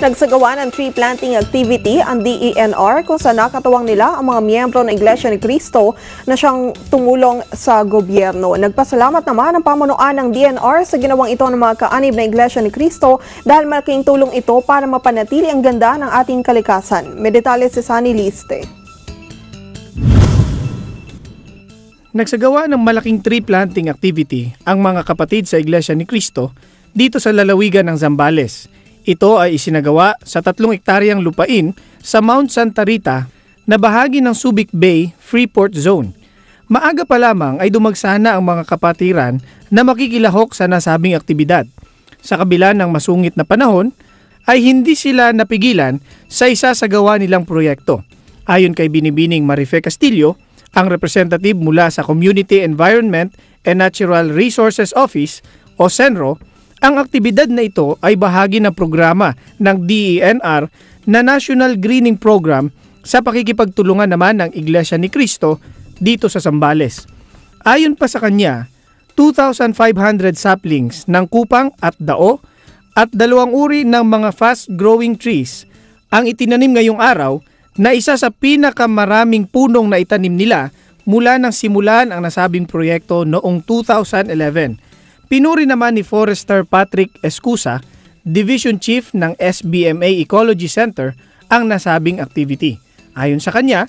Nagsagawa ng tree planting activity ang DENR kung saan nakatawang nila ang mga miyembro ng Iglesia ni Cristo na siyang tumulong sa gobyerno. Nagpasalamat naman ang pamunuan ng DNR sa ginawang ito ng mga kaanib na Iglesia ni Cristo dahil malaking tulong ito para mapanatili ang ganda ng ating kalikasan. May detalye si Sunny Liste. Nagsagawa ng malaking tree planting activity ang mga kapatid sa Iglesia ni Cristo dito sa lalawigan ng Zambales. Ito ay isinagawa sa tatlong ektaryang lupain sa Mount Santa Rita na bahagi ng Subic Bay Freeport Zone. Maaga pa lamang ay dumagsana ang mga kapatiran na makikilahok sa nasabing aktibidad. Sa kabila ng masungit na panahon, ay hindi sila napigilan sa isa sa gawa nilang proyekto. Ayon kay Binibining Marife Castillo, ang representative mula sa Community Environment and Natural Resources Office o CENRO, ang aktibidad na ito ay bahagi ng programa ng DENR na National Greening Program sa pakikipagtulungan naman ng Iglesia ni Cristo dito sa Zambales. Ayon pa sa kanya, 2,500 saplings ng kupang at dao at dalawang uri ng mga fast-growing trees ang itinanim ngayong araw na isa sa pinakamaraming punong na itanim nila mula nang simulan ang nasabing proyekto noong 2011. Pinuri naman ni Forester Patrick Escusa, Division Chief ng SBMA Ecology Center, ang nasabing activity. Ayon sa kanya,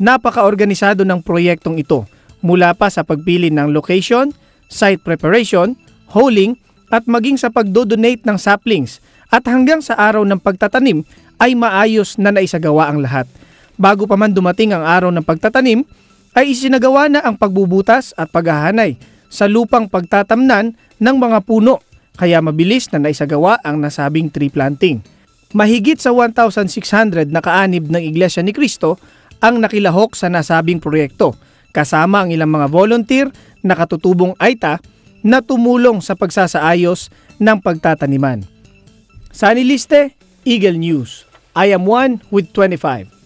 napaka-organisado ng proyektong ito mula pa sa pagpili ng location, site preparation, holing, at maging sa pagdodonate ng saplings at hanggang sa araw ng pagtatanim ay maayos na naisagawa ang lahat. Bago pa man dumating ang araw ng pagtatanim, ay isinagawa na ang pagbubutas at paghahanay sa lupang pagtatamnan ng mga puno kaya mabilis na naisagawa ang nasabing tree planting. Mahigit sa 1,600 na kaanib ng Iglesia ni Cristo ang nakilahok sa nasabing proyekto kasama ang ilang mga volunteer na katutubong AITA na tumulong sa pagsasaayos ng pagtataniman. Sa Liste, Eagle News. I am one with 25.